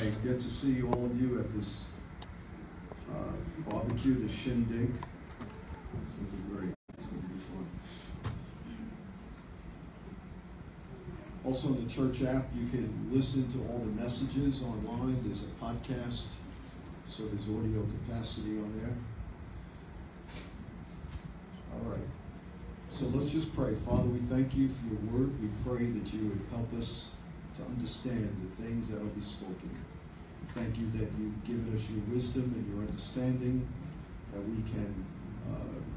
I get to see all of you at this uh, barbecue, the shindig. It's going to be great. It's going to be fun. Also, in the church app, you can listen to all the messages online. There's a podcast, so there's audio capacity on there. All right. So let's just pray. Father, we thank you for your word. We pray that you would help us to understand the things that will be spoken. Thank you that you've given us your wisdom and your understanding, that we can uh,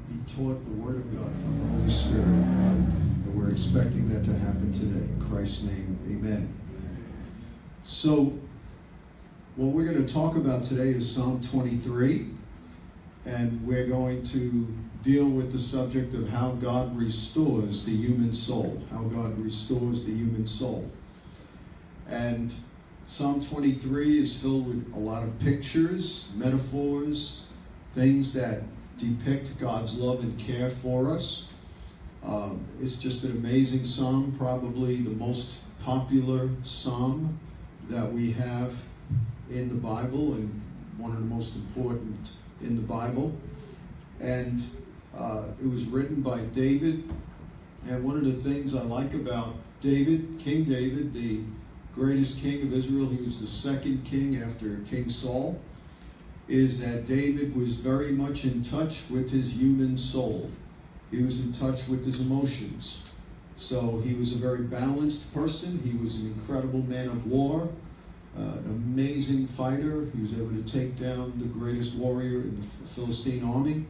be taught the Word of God from the Holy Spirit. And we're expecting that to happen today. In Christ's name, amen. So, what we're going to talk about today is Psalm 23, and we're going to deal with the subject of how God restores the human soul, how God restores the human soul. And Psalm 23 is filled with a lot of pictures, metaphors, things that depict God's love and care for us. Um, it's just an amazing psalm, probably the most popular psalm that we have in the Bible and one of the most important in the Bible. And uh, it was written by David. And one of the things I like about David, King David, the greatest king of Israel, he was the second king after King Saul, is that David was very much in touch with his human soul. He was in touch with his emotions. So he was a very balanced person. He was an incredible man of war, uh, an amazing fighter. He was able to take down the greatest warrior in the Philistine army.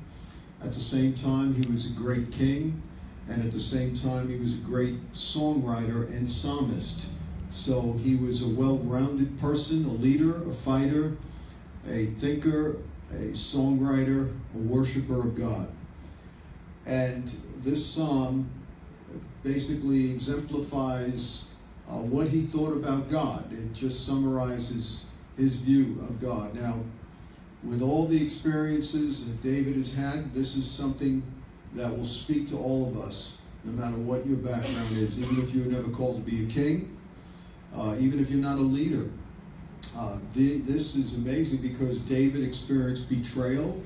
At the same time, he was a great king. And at the same time, he was a great songwriter and psalmist. So he was a well rounded person, a leader, a fighter, a thinker, a songwriter, a worshiper of God. And this psalm basically exemplifies uh, what he thought about God. It just summarizes his view of God. Now, with all the experiences that David has had, this is something that will speak to all of us, no matter what your background is. Even if you were never called to be a king, uh, even if you're not a leader. Uh, the, this is amazing because David experienced betrayal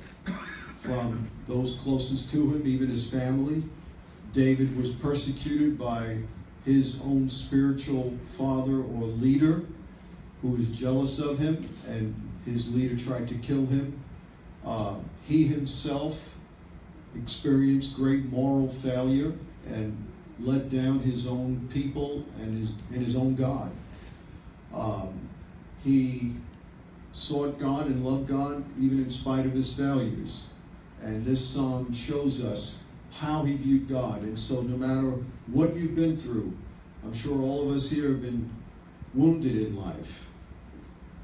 from those closest to him, even his family. David was persecuted by his own spiritual father or leader who was jealous of him, and his leader tried to kill him. Uh, he himself experienced great moral failure and let down his own people and his, and his own God. Um, he sought God and loved God even in spite of his failures. And this psalm shows us how he viewed God. And so, no matter what you've been through, I'm sure all of us here have been wounded in life.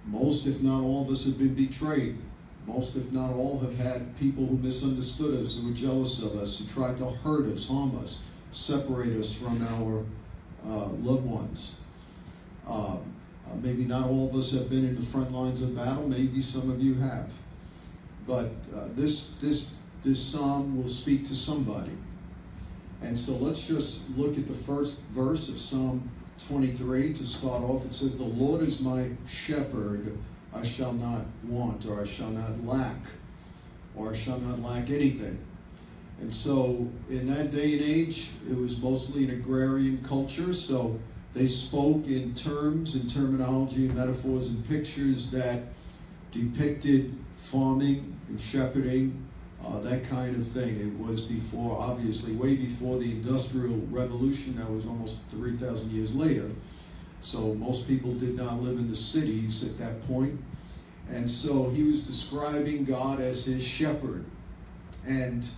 Most, if not all of us, have been betrayed. Most, if not all, have had people who misunderstood us, who were jealous of us, who tried to hurt us, harm us, separate us from our uh, loved ones. Um, uh, maybe not all of us have been in the front lines of battle. Maybe some of you have. But uh, this, this, this psalm will speak to somebody. And so let's just look at the first verse of Psalm 23 to start off. It says, The Lord is my shepherd, I shall not want, or I shall not lack, or I shall not lack anything. And so in that day and age, it was mostly an agrarian culture. So they spoke in terms and terminology and metaphors and pictures that depicted farming and shepherding, uh, that kind of thing. It was before, obviously, way before the Industrial Revolution, that was almost 3,000 years later. So most people did not live in the cities at that point. And so he was describing God as his shepherd. And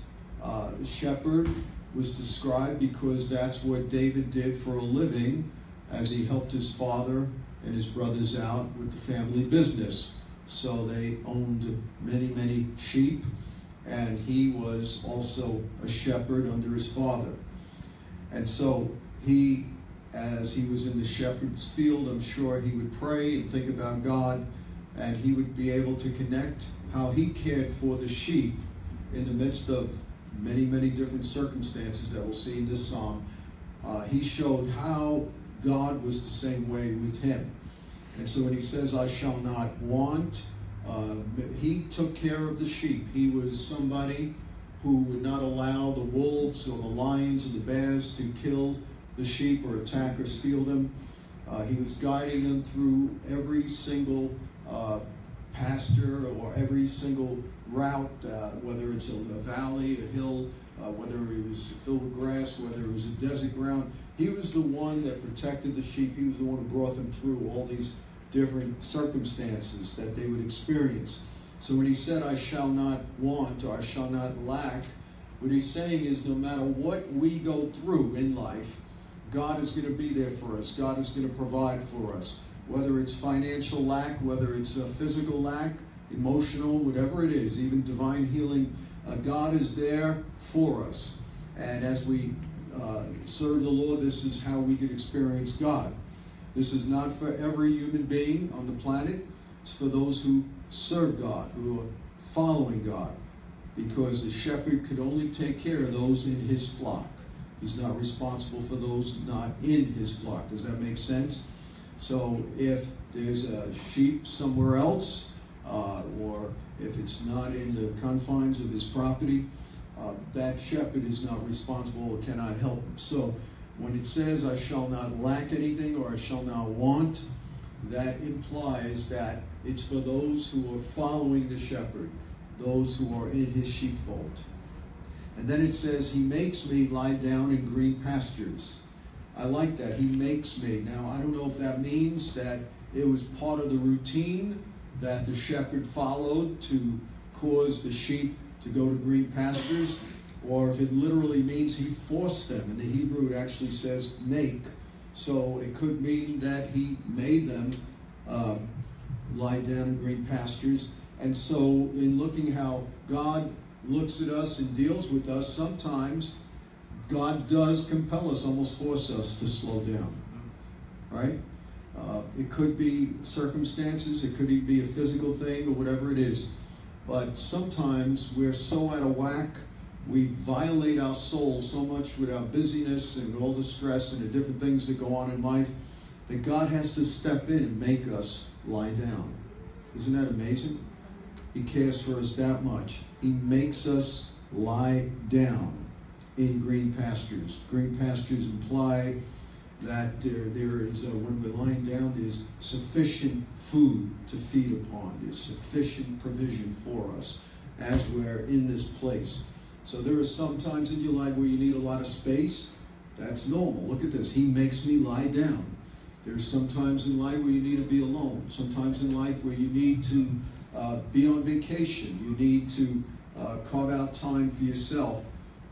uh, shepherd was described because that's what David did for a living as he helped his father and his brothers out with the family business. So they owned many, many sheep, and he was also a shepherd under his father. And so he, as he was in the shepherd's field, I'm sure he would pray and think about God, and he would be able to connect how he cared for the sheep in the midst of many, many different circumstances that we'll see in this psalm. Uh, he showed how God was the same way with him. And so when he says, I shall not want, uh, he took care of the sheep. He was somebody who would not allow the wolves or the lions or the bears to kill the sheep or attack or steal them. Uh, he was guiding them through every single uh, pasture or every single route, uh, whether it's a, a, valley, a hill, uh, whether it was filled with grass, whether it was a desert ground. He was the one that protected the sheep. He was the one who brought them through all these different circumstances that they would experience. So when he said, I shall not want or I shall not lack, what he's saying is no matter what we go through in life, God is going to be there for us. God is going to provide for us. Whether it's financial lack, whether it's a physical lack, emotional, whatever it is, even divine healing, uh, God is there for us. And as we uh, serve the Lord, this is how we can experience God. This is not for every human being on the planet. It's for those who serve God, who are following God. Because the shepherd could only take care of those in his flock. He's not responsible for those not in his flock. Does that make sense? So if there's a sheep somewhere else, uh, or if it's not in the confines of his property, uh, that shepherd is not responsible or cannot help him. So when it says, I shall not lack anything or I shall not want, that implies that it's for those who are following the shepherd, those who are in his sheepfold. And then it says, He makes me lie down in green pastures. I like that. He makes me. Now, I don't know if that means that it was part of the routine that the shepherd followed to cause the sheep to go to green pastures or if it literally means he forced them. In the Hebrew, it actually says make. So it could mean that he made them um, lie down in green pastures. And so, in looking how God looks at us and deals with us, sometimes God does compel us, almost force us to slow down. Right? Uh, it could be circumstances, it could be a physical thing, or whatever it is. But sometimes we're so out of whack we violate our soul so much with our busyness and all the stress and the different things that go on in life that God has to step in and make us lie down. Isn't that amazing? He cares for us that much. He makes us lie down in green pastures. Green pastures imply that there, there is, uh, when we're lying down, there's sufficient food to feed upon. There's sufficient provision for us as we're in this place. So there are some times in your life where you need a lot of space. That's normal. Look at this. He makes me lie down. There's some times in life where you need to be alone. Sometimes in life where you need to uh, be on vacation. You need to uh, carve out time for yourself.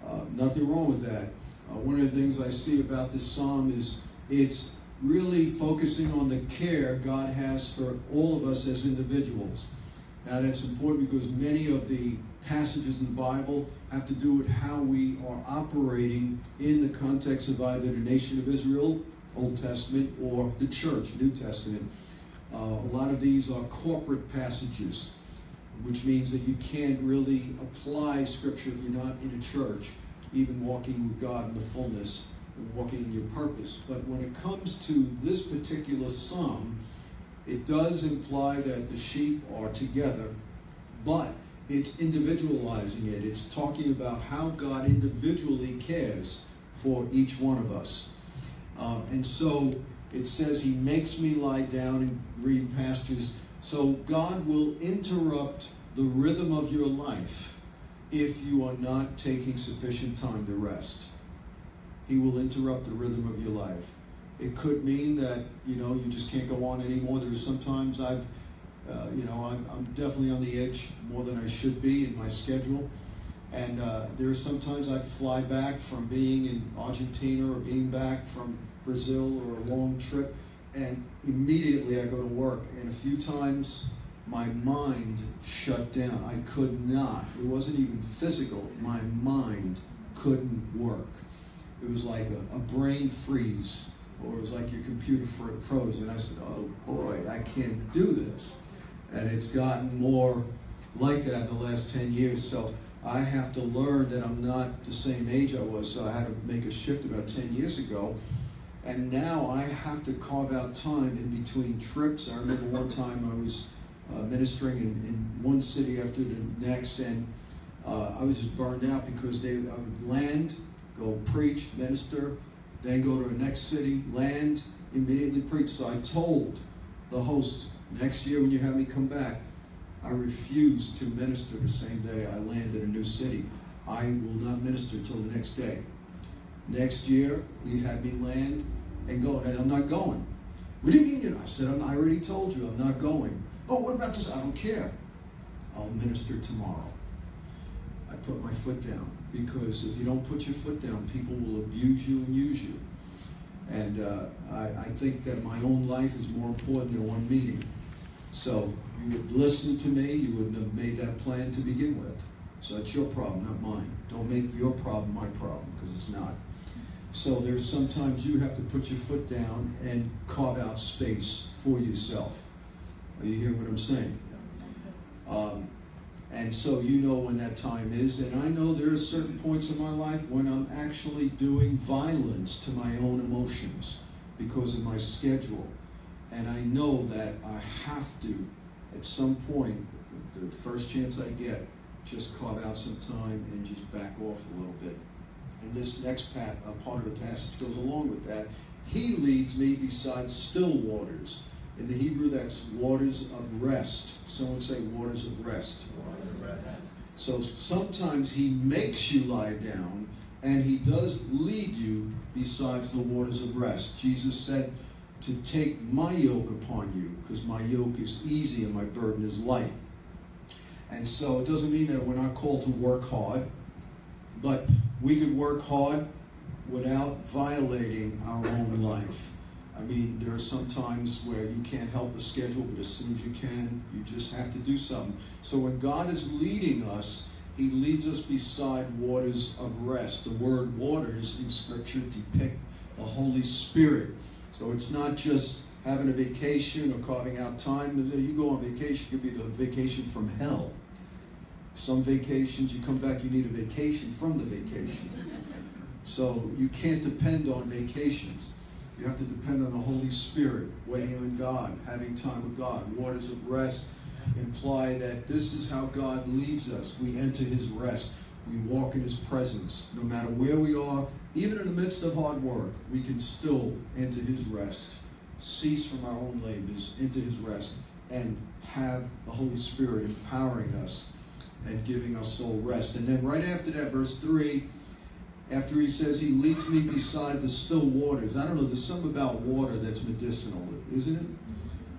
Uh, nothing wrong with that. Uh, one of the things I see about this psalm is it's really focusing on the care God has for all of us as individuals. Now that's important because many of the passages in the Bible have to do with how we are operating in the context of either the nation of Israel, Old Testament, or the church, New Testament. Uh, a lot of these are corporate passages, which means that you can't really apply Scripture if you're not in a church, even walking with God in the fullness and walking in your purpose. But when it comes to this particular psalm, it does imply that the sheep are together, but it's individualizing it. It's talking about how God individually cares for each one of us. Um, and so it says, He makes me lie down in green pastures. So God will interrupt the rhythm of your life if you are not taking sufficient time to rest. He will interrupt the rhythm of your life. It could mean that, you know, you just can't go on anymore. There's sometimes I've uh, you know, I'm, I'm definitely on the edge more than I should be in my schedule. And uh, there are sometimes I'd fly back from being in Argentina or being back from Brazil or a long trip, and immediately I go to work. And a few times my mind shut down. I could not. It wasn't even physical. My mind couldn't work. It was like a, a brain freeze, or it was like your computer froze. And I said, oh boy, I can't do this and it's gotten more like that in the last 10 years. So I have to learn that I'm not the same age I was. So I had to make a shift about 10 years ago. And now I have to carve out time in between trips. I remember one time I was uh, ministering in, in one city after the next, and uh, I was just burned out because they I would land, go preach, minister, then go to the next city, land, immediately preach. So I told the host next year when you have me come back, I refuse to minister the same day I land in a new city. I will not minister till the next day. Next year, he had me land and go. And I'm not going. What do you mean? I said, i already told you I'm not going. Oh, what about this? I don't care. I'll minister tomorrow. I put my foot down because if you don't put your foot down, people will abuse you and use you. And uh, I, I think that my own life is more important than one meeting. So you would listen to me, you wouldn't have made that plan to begin with. So that's your problem, not mine. Don't make your problem my problem, because it's not. So there's sometimes you have to put your foot down and carve out space for yourself. Are you hearing what I'm saying? Um, and so you know when that time is. And I know there are certain points in my life when I'm actually doing violence to my own emotions because of my schedule. And I know that I have to, at some point, the first chance I get, just carve out some time and just back off a little bit. And this next part, uh, part of the passage goes along with that. He leads me beside still waters. In the Hebrew, that's waters of rest. Someone say waters of rest. So sometimes he makes you lie down, and he does lead you besides the waters of rest. Jesus said to take my yoke upon you, because my yoke is easy and my burden is light. And so it doesn't mean that we're not called to work hard, but we could work hard without violating our own life. I mean, there are some times where you can't help the schedule, but as soon as you can, you just have to do something. So when God is leading us, He leads us beside waters of rest. The word waters in Scripture depict the Holy Spirit. So it's not just having a vacation or carving out time. You go on vacation, it could be the vacation from hell. Some vacations, you come back, you need a vacation from the vacation. So you can't depend on vacations. You have to depend on the Holy Spirit, waiting on God, having time with God. Waters of rest imply that this is how God leads us. We enter his rest. We walk in his presence. No matter where we are, even in the midst of hard work, we can still enter his rest. Cease from our own labors, enter his rest, and have the Holy Spirit empowering us and giving us soul rest. And then right after that, verse 3, after he says he leads me beside the still waters. I don't know, there's something about water that's medicinal, isn't it?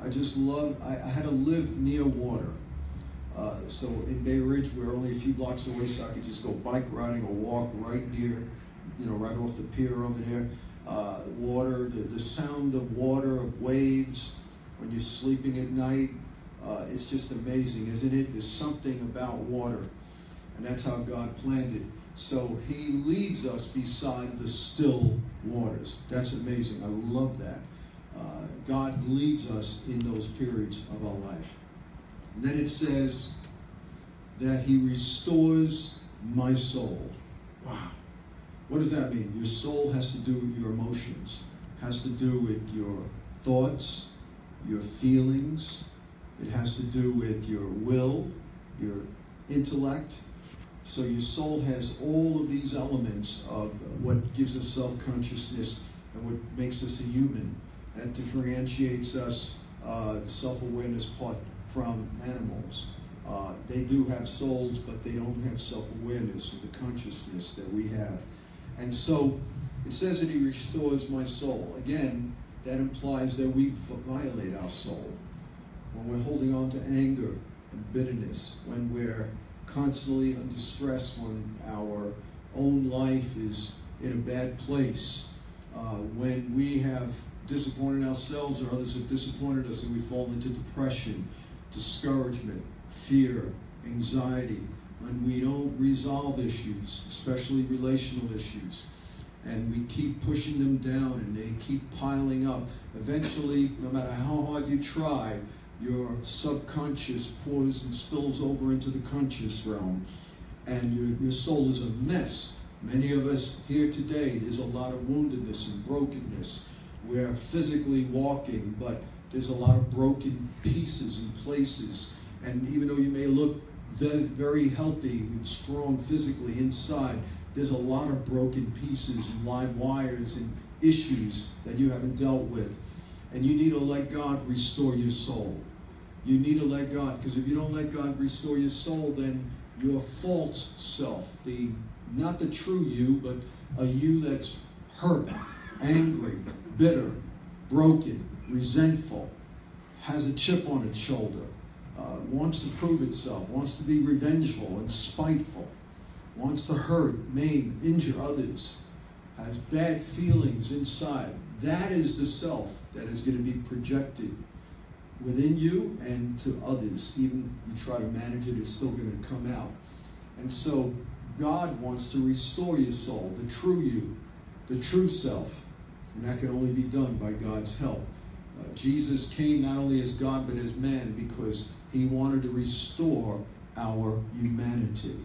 I just love, I, I had to live near water. Uh, so in Bay Ridge, we're only a few blocks away, so I could just go bike riding or walk right near, you know, right off the pier over there. Uh, water, the, the sound of water, of waves, when you're sleeping at night, uh, it's just amazing, isn't it? There's something about water, and that's how God planned it. So he leads us beside the still waters. That's amazing. I love that. Uh, God leads us in those periods of our life. And then it says that he restores my soul. Wow. What does that mean? Your soul has to do with your emotions, has to do with your thoughts, your feelings. It has to do with your will, your intellect, so your soul has all of these elements of what gives us self-consciousness and what makes us a human. That differentiates us, uh, self-awareness part from animals. Uh, they do have souls, but they don't have self-awareness or the consciousness that we have. And so it says that he restores my soul. Again, that implies that we violate our soul. When we're holding on to anger and bitterness, when we're constantly under stress when our own life is in a bad place, uh, when we have disappointed ourselves or others have disappointed us and we fall into depression, discouragement, fear, anxiety, when we don't resolve issues, especially relational issues, and we keep pushing them down and they keep piling up. Eventually, no matter how hard you try, your subconscious pours and spills over into the conscious realm, and your, your soul is a mess. Many of us here today, there's a lot of woundedness and brokenness, we're physically walking, but there's a lot of broken pieces and places. And even though you may look very healthy and strong physically inside, there's a lot of broken pieces and live wires and issues that you haven't dealt with. And you need to let God restore your soul. You need to let God, because if you don't let God restore your soul, then your false self, the not the true you, but a you that's hurt, angry, bitter, broken, resentful, has a chip on its shoulder, uh, wants to prove itself, wants to be revengeful and spiteful, wants to hurt, maim, injure others, has bad feelings inside. That is the self that is going to be projected within you and to others. Even you try to manage it, it's still going to come out. And so God wants to restore your soul, the true you, the true self. And that can only be done by God's help. Uh, Jesus came not only as God but as man because he wanted to restore our humanity.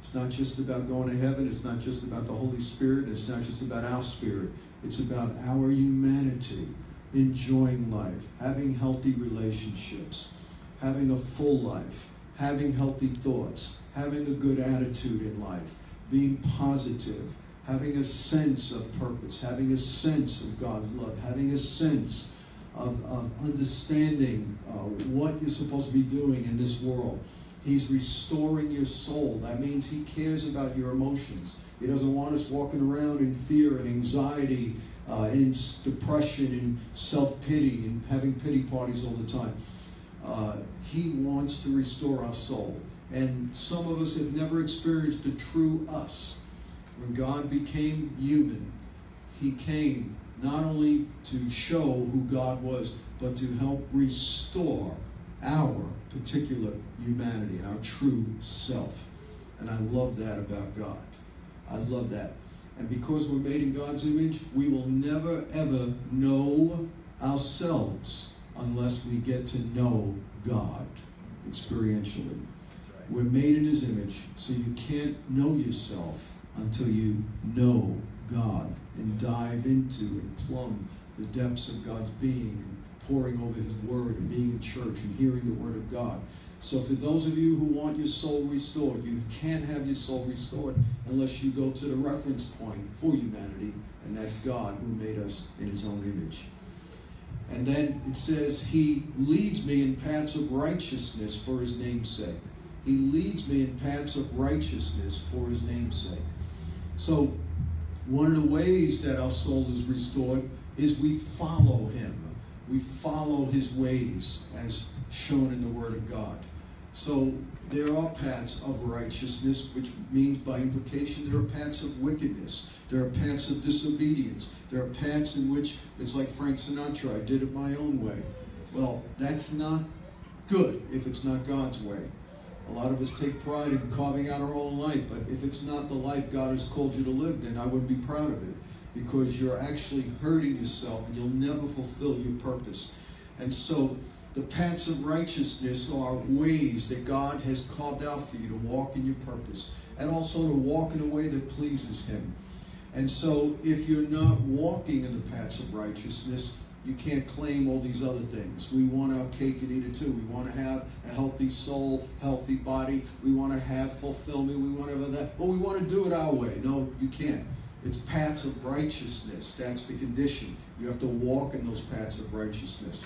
It's not just about going to heaven, it's not just about the Holy Spirit, it's not just about our spirit. It's about our humanity, enjoying life, having healthy relationships, having a full life, having healthy thoughts, having a good attitude in life, being positive, having a sense of purpose, having a sense of God's love, having a sense of, of understanding uh, what you're supposed to be doing in this world. He's restoring your soul. That means He cares about your emotions. He doesn't want us walking around in fear and anxiety, uh, in depression and self pity and having pity parties all the time. Uh, he wants to restore our soul. And some of us have never experienced the true us. When God became human, He came not only to show who God was, but to help restore our particular humanity, our true self. And I love that about God. I love that. And because we're made in God's image, we will never, ever know ourselves unless we get to know God experientially. We're made in His image, so you can't know yourself until you know God and dive into and plumb the depths of God's being pouring over His Word and being in church and hearing the Word of God. So, for those of you who want your soul restored, you can't have your soul restored unless you go to the reference point for humanity, and that's God who made us in His own image. And then it says, He leads me in paths of righteousness for His name's sake. He leads me in paths of righteousness for His name's sake. So, one of the ways that our soul is restored is we follow Him. We follow His ways as shown in the Word of God. So there are paths of righteousness, which means by implication there are paths of wickedness. There are paths of disobedience. There are paths in which it's like Frank Sinatra, I did it my own way. Well, that's not good if it's not God's way. A lot of us take pride in carving out our own life, but if it's not the life God has called you to live, then I wouldn't be proud of it because you're actually hurting yourself and you'll never fulfill your purpose. And so the paths of righteousness are ways that God has carved out for you to walk in your purpose and also to walk in a way that pleases Him. And so if you're not walking in the paths of righteousness, you can't claim all these other things. We want our cake and eat it too. We want to have a healthy soul, healthy body. We want to have fulfillment. We want to have that. But we want to do it our way. No, you can't. It's paths of righteousness. That's the condition. You have to walk in those paths of righteousness.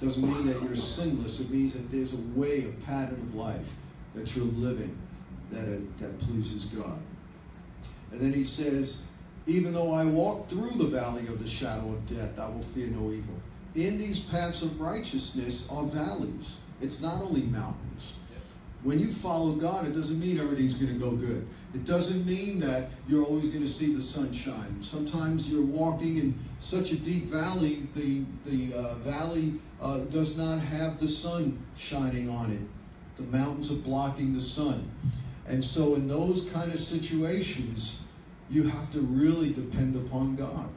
Doesn't mean that you're sinless. It means that there's a way, a pattern of life that you're living that, it, that pleases God. And then he says, even though I walk through the valley of the shadow of death, I will fear no evil. In these paths of righteousness are valleys. It's not only mountains. When you follow God, it doesn't mean everything's going to go good. It doesn't mean that you're always going to see the sunshine. Sometimes you're walking in such a deep valley, the, the uh, valley uh, does not have the sun shining on it. The mountains are blocking the sun. And so, in those kind of situations, you have to really depend upon God.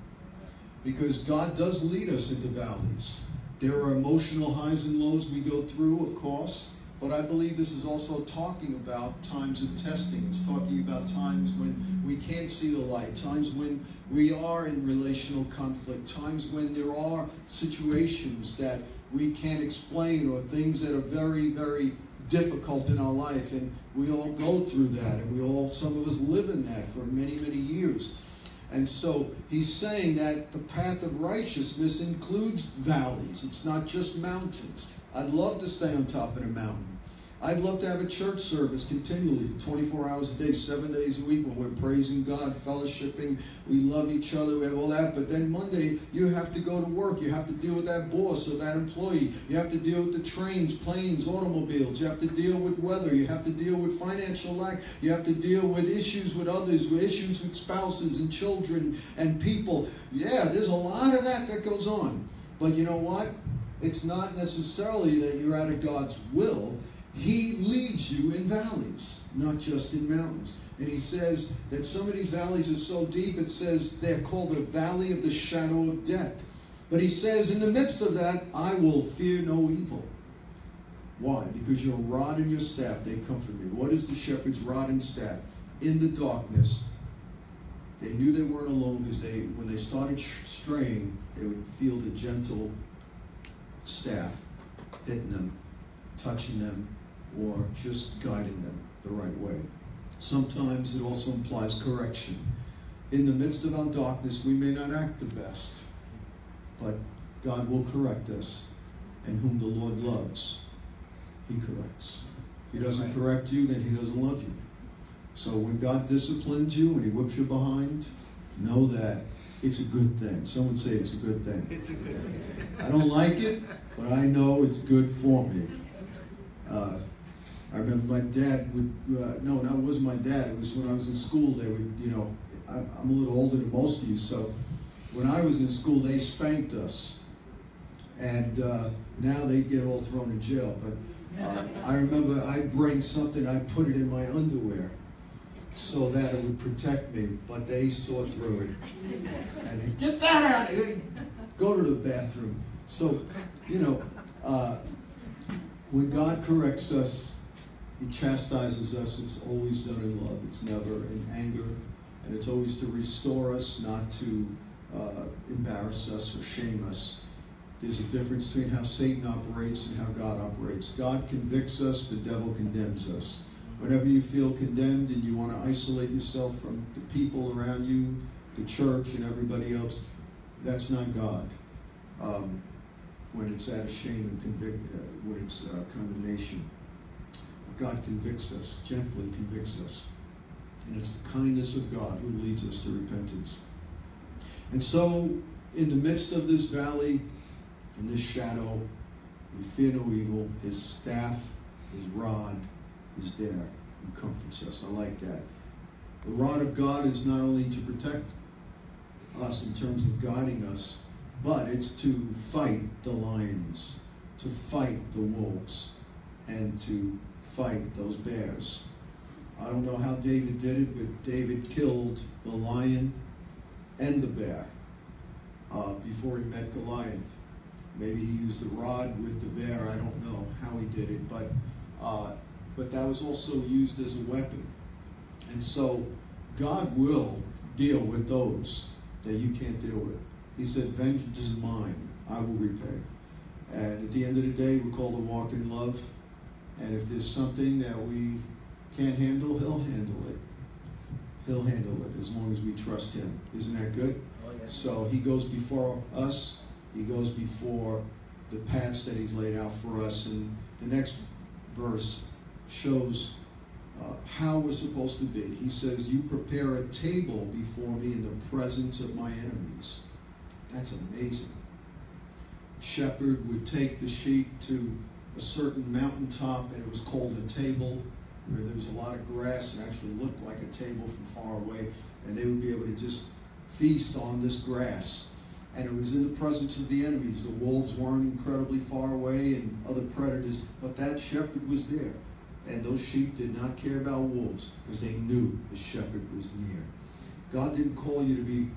Because God does lead us into valleys. There are emotional highs and lows we go through, of course, But I believe this is also talking about times of testing. It's talking about times when we can't see the light, times when we are in relational conflict, times when there are situations that we can't explain or things that are very, very difficult in our life. And we all go through that, and we all, some of us live in that for many, many years. And so he's saying that the path of righteousness includes valleys. It's not just mountains. I'd love to stay on top of a mountain. I'd love to have a church service continually for 24 hours a day, seven days a week, when we're praising God, fellowshipping, we love each other, we have all that. But then Monday, you have to go to work. You have to deal with that boss or that employee. You have to deal with the trains, planes, automobiles. You have to deal with weather. You have to deal with financial lack. You have to deal with issues with others, with issues with spouses and children and people. Yeah, there's a lot of that that goes on. But you know what? It's not necessarily that you're out of God's will he leads you in valleys, not just in mountains. And he says that some of these valleys are so deep, it says they're called the valley of the shadow of death. But he says, in the midst of that, I will fear no evil. Why? Because your rod and your staff, they comfort me. What is the shepherd's rod and staff? In the darkness, they knew they weren't alone because they, when they started straying, they would feel the gentle staff hitting them, touching them, or just guiding them the right way. Sometimes it also implies correction. In the midst of our darkness, we may not act the best, but God will correct us, and whom the Lord loves, He corrects. If He doesn't correct you, then He doesn't love you. So when God disciplines you, and He whips you behind, know that it's a good thing. Someone say it's a good thing. It's a good thing. I don't like it, but I know it's good for me. Uh, I remember my dad would, uh, no, it wasn't my dad. It was when I was in school. They would, you know, I'm, I'm a little older than most of you, so when I was in school, they spanked us. And uh, now they get all thrown in jail. But uh, I remember I'd bring something, I'd put it in my underwear so that it would protect me. But they saw through it. And get that out of here! Go to the bathroom. So, you know, uh, when God corrects us, he chastises us. It's always done in love. It's never in anger. And it's always to restore us, not to uh, embarrass us or shame us. There's a difference between how Satan operates and how God operates. God convicts us, the devil condemns us. Whenever you feel condemned and you want to isolate yourself from the people around you, the church, and everybody else, that's not God. Um, when it's out of shame and convict, uh, when it's uh, condemnation. God convicts us, gently convicts us. And it's the kindness of God who leads us to repentance. And so, in the midst of this valley, in this shadow, we fear no evil. His staff, his rod is there and comforts us. I like that. The rod of God is not only to protect us in terms of guiding us, but it's to fight the lions, to fight the wolves, and to fight those bears. I don't know how David did it, but David killed the lion and the bear uh, before he met Goliath. Maybe he used the rod with the bear. I don't know how he did it, but uh, but that was also used as a weapon. And so God will deal with those that you can't deal with. He said, "Vengeance is mine; I will repay." And at the end of the day, we call to walk in love. And if there's something that we can't handle, he'll handle it. He'll handle it as long as we trust him. Isn't that good? Oh, yes. So he goes before us. He goes before the paths that he's laid out for us. And the next verse shows uh, how we're supposed to be. He says, You prepare a table before me in the presence of my enemies. That's amazing. Shepherd would take the sheep to a certain mountaintop, and it was called a table, where there was a lot of grass and actually looked like a table from far away, and they would be able to just feast on this grass. And it was in the presence of the enemies. The wolves weren't incredibly far away and other predators, but that shepherd was there. And those sheep did not care about wolves because they knew the shepherd was near. God didn't call you to be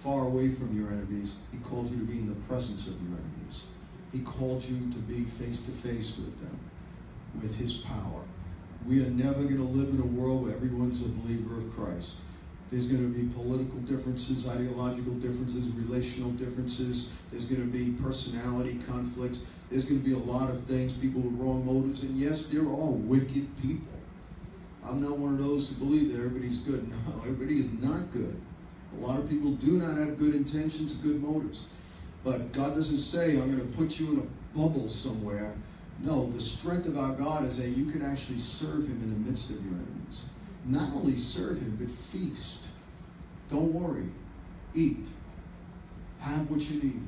far away from your enemies, He called you to be in the presence of your enemies. He called you to be face to face with them. with His power. We are never going to live in a world where everyone's a believer of Christ. There's going to be political differences, ideological differences, relational differences. There's going to be personality conflicts. There's going to be a lot of things, people with wrong motives. And yes, there are all wicked people. I'm not one of those who believe that everybody's good. No, everybody is not good. A lot of people do not have good intentions, good motives. But God doesn't say, I'm going to put you in a bubble somewhere. No, the strength of our God is that you can actually serve Him in the midst of your enemies. Not only serve Him, but feast. Don't worry. Eat. Have what you need.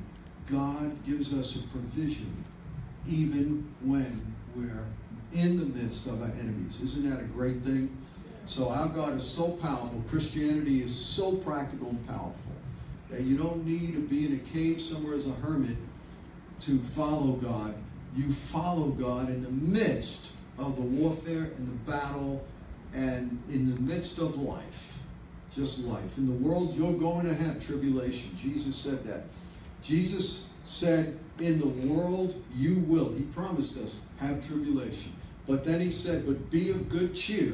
God gives us a provision even when we're in the midst of our enemies. Isn't that a great thing? So our God is so powerful. Christianity is so practical and powerful that you don't need to be in a cave somewhere as a hermit to follow God. You follow God in the midst of the warfare and the battle and in the midst of life. Just life. In the world, you're going to have tribulation. Jesus said that. Jesus said, In the world, you will. He promised us, have tribulation. But then he said, But be of good cheer.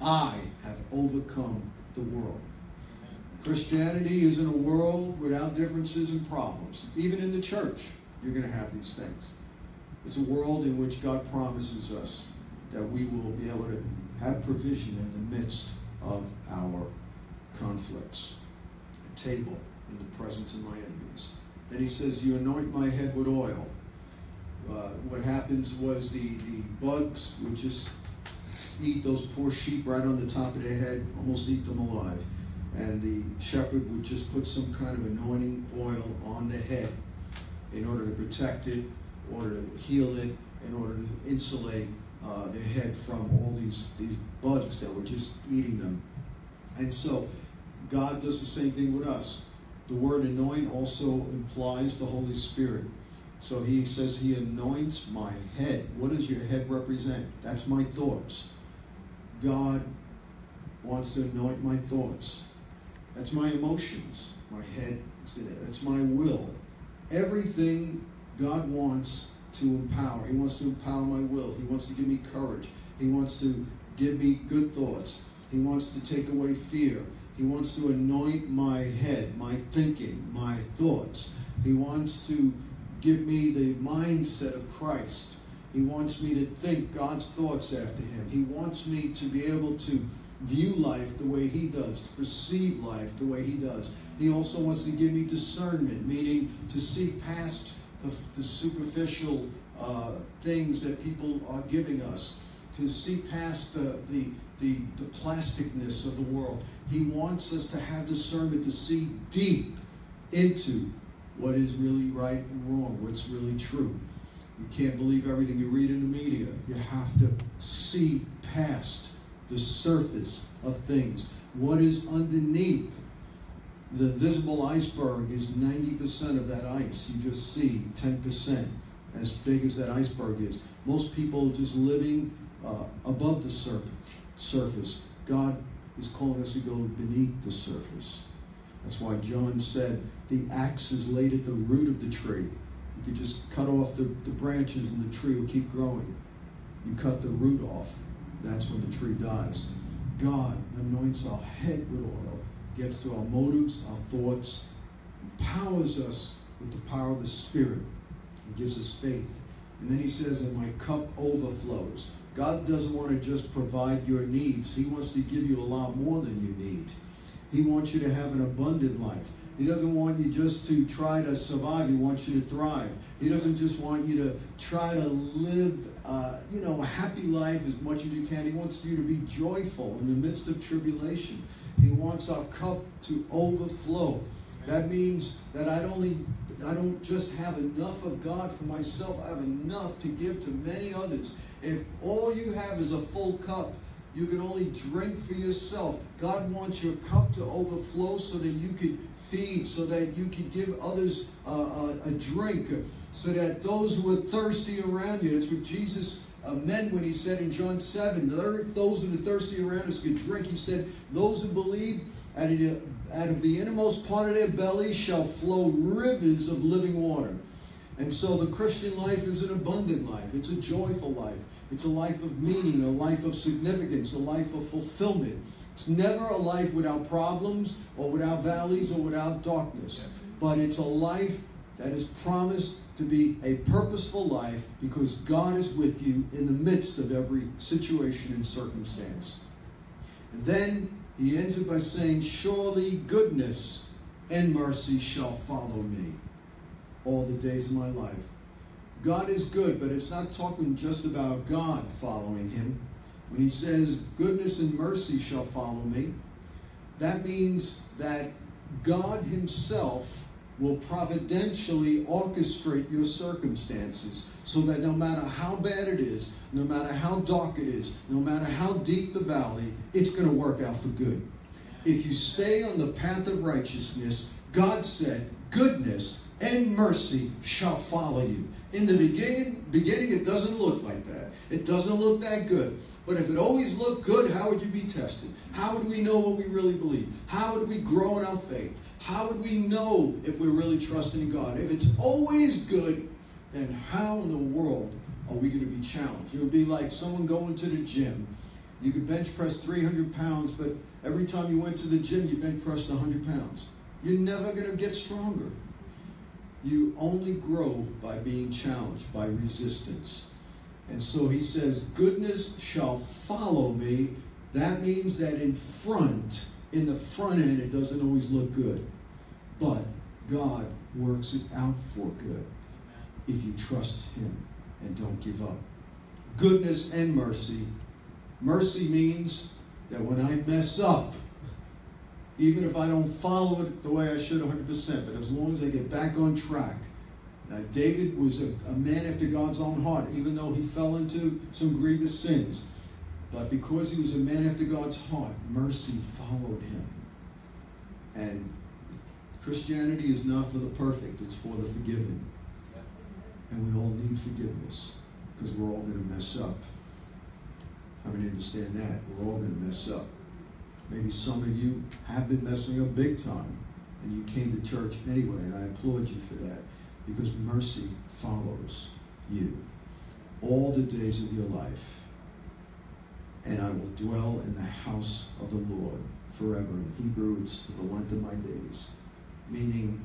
I have overcome the world. Christianity is in a world without differences and problems. Even in the church, you're going to have these things. It's a world in which God promises us that we will be able to have provision in the midst of our conflicts. A table in the presence of my enemies. Then he says, You anoint my head with oil. Uh, what happens was the, the bugs would just eat those poor sheep right on the top of their head, almost eat them alive. And the shepherd would just put some kind of anointing oil on the head in order to protect it, in order to heal it, in order to insulate uh, head from all these, these bugs that were just eating them. And so God does the same thing with us. The word anoint also implies the Holy Spirit. So he says he anoints my head. What does your head represent? That's my thoughts. God wants to anoint my thoughts. That's my emotions, my head. That's my will. Everything God wants to empower. He wants to empower my will. He wants to give me courage. He wants to give me good thoughts. He wants to take away fear. He wants to anoint my head, my thinking, my thoughts. He wants to give me the mindset of Christ. He wants me to think God's thoughts after Him. He wants me to be able to view life the way He does, to perceive life the way He does. He also wants to give me discernment, meaning to see past the, the superficial uh, things that people are giving us, to see past the, the, the, the plasticness of the world. He wants us to have discernment, to see deep into what is really right and wrong, what's really true. You can't believe everything you read in the media. You have to see past the surface of things. What is underneath the visible iceberg is 90% of that ice. You just see 10% as big as that iceberg is. Most people just living uh, above the sur- surface. God is calling us to go beneath the surface. That's why John said the axe is laid at the root of the tree. You could just cut off the, the branches and the tree will keep growing. You cut the root off, that's when the tree dies. God anoints our head with oil, gets to our motives, our thoughts, empowers us with the power of the Spirit, and gives us faith. And then he says, and my cup overflows. God doesn't want to just provide your needs. He wants to give you a lot more than you need. He wants you to have an abundant life. He doesn't want you just to try to survive. He wants you to thrive. He doesn't just want you to try to live, uh, you know, a happy life as much as you can. He wants you to be joyful in the midst of tribulation. He wants our cup to overflow. That means that I only I don't just have enough of God for myself. I have enough to give to many others. If all you have is a full cup, you can only drink for yourself. God wants your cup to overflow so that you can feed, so that you can give others uh, a, uh, a, drink, so that those who are thirsty around you, that's what Jesus uh, meant when he said in John 7, those who are thirsty around us can drink. He said, those who believe out of, the, out of the innermost part of their belly shall flow rivers of living water. And so the Christian life is an abundant life. It's a joyful life. It's a life of meaning, a life of significance, a life of fulfillment. It's never a life without problems or without valleys or without darkness, but it's a life that is promised to be a purposeful life because God is with you in the midst of every situation and circumstance. And then he ends it by saying, Surely goodness and mercy shall follow me all the days of my life. God is good, but it's not talking just about God following him. When he says, Goodness and mercy shall follow me, that means that God himself will providentially orchestrate your circumstances so that no matter how bad it is, no matter how dark it is, no matter how deep the valley, it's going to work out for good. If you stay on the path of righteousness, God said, goodness and mercy shall follow you. In the beginning, beginning, it doesn't look like that. It doesn't look that good. But if it always looked good, how would you be tested? How would we know what we really believe? How would we grow in our faith? How would we know if we're really trusting God? If it's always good, then how in the world are we going to be challenged? It would be like someone going to the gym. You could bench press 300 pounds, but every time you went to the gym, you bench pressed 100 pounds. You're never going to get stronger. You only grow by being challenged, by resistance. And so he says, Goodness shall follow me. That means that in front, in the front end, it doesn't always look good. But God works it out for good if you trust Him and don't give up. Goodness and mercy. Mercy means that when I mess up, even if I don't follow it the way I should 100%, but as long as I get back on track. Now, David was a, a man after God's own heart, even though he fell into some grievous sins. But because he was a man after God's heart, mercy followed him. And Christianity is not for the perfect, it's for the forgiven. And we all need forgiveness because we're all going to mess up. How many understand that? We're all going to mess up. Maybe some of you have been messing up big time and you came to church anyway, and I applaud you for that because mercy follows you all the days of your life. And I will dwell in the house of the Lord forever. In Hebrew, it's for the length of my days. Meaning,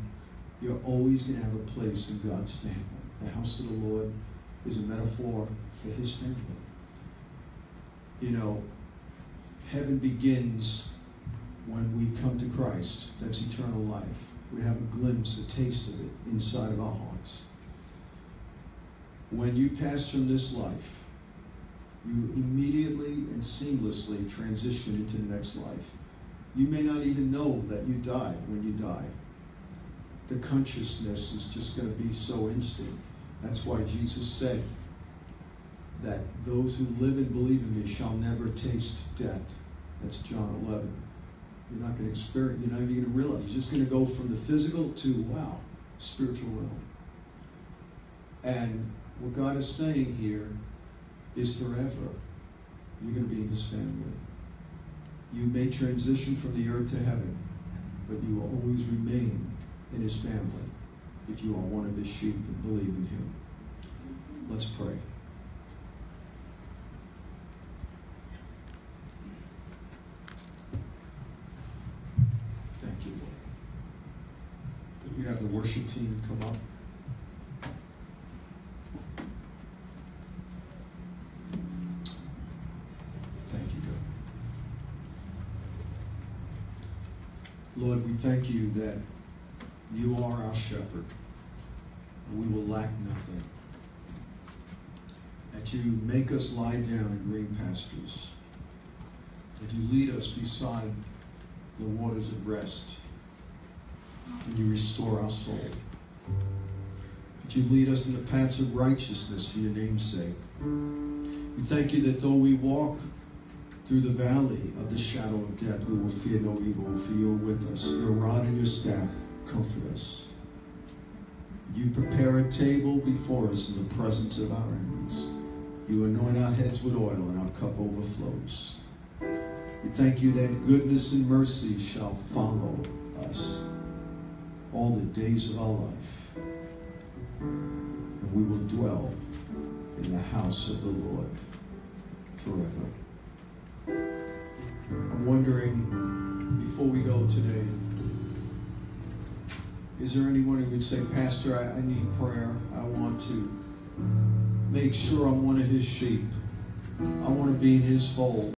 you're always going to have a place in God's family. The house of the Lord is a metaphor for his family. You know, heaven begins when we come to Christ. That's eternal life. We have a glimpse, a taste of it inside of our hearts. When you pass from this life, you immediately and seamlessly transition into the next life. You may not even know that you died when you die. The consciousness is just going to be so instant. That's why Jesus said that those who live and believe in me shall never taste death. That's John 11. You're not going to experience, you're not even going to realize. You're just going to go from the physical to, wow, spiritual realm. And what God is saying here is forever. You're going to be in his family. You may transition from the earth to heaven, but you will always remain in his family if you are one of his sheep and believe in him. Let's pray. Thank you, Lord. You have the worship team come up. Thank you, God. Lord, we thank you that you are our shepherd, and we will lack nothing. That you make us lie down in green pastures. That you lead us beside the waters of rest. And you restore our soul. That you lead us in the paths of righteousness for your name's sake. We thank you that though we walk through the valley of the shadow of death, we will fear no evil, for you are with us. Your rod and your staff comfort us. You prepare a table before us in the presence of our enemies. You anoint our heads with oil, and our cup overflows. We thank you that goodness and mercy shall follow us all the days of our life. And we will dwell in the house of the Lord forever. I'm wondering, before we go today, is there anyone who would say, Pastor, I, I need prayer. I want to make sure I'm one of his sheep. I want to be in his fold.